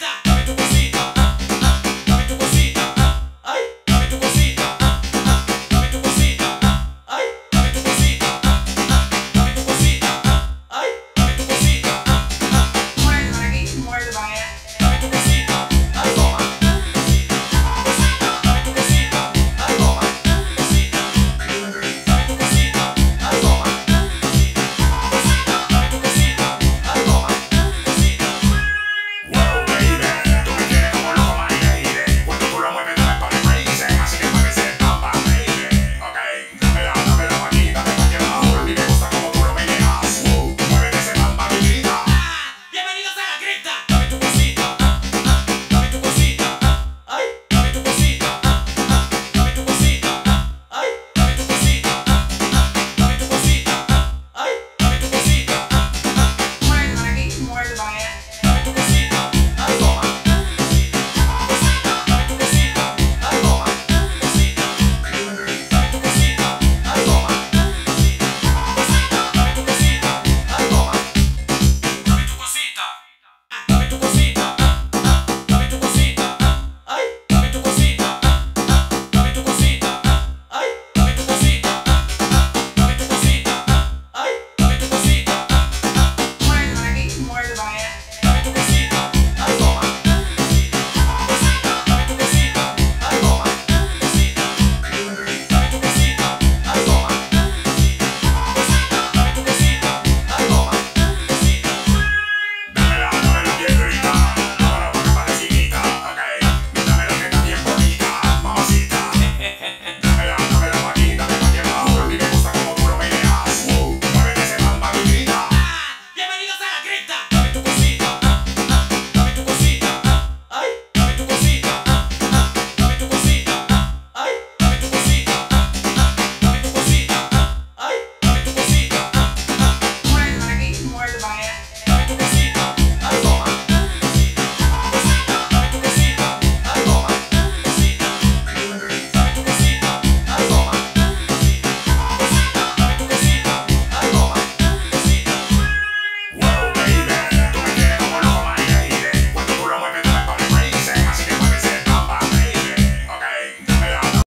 that.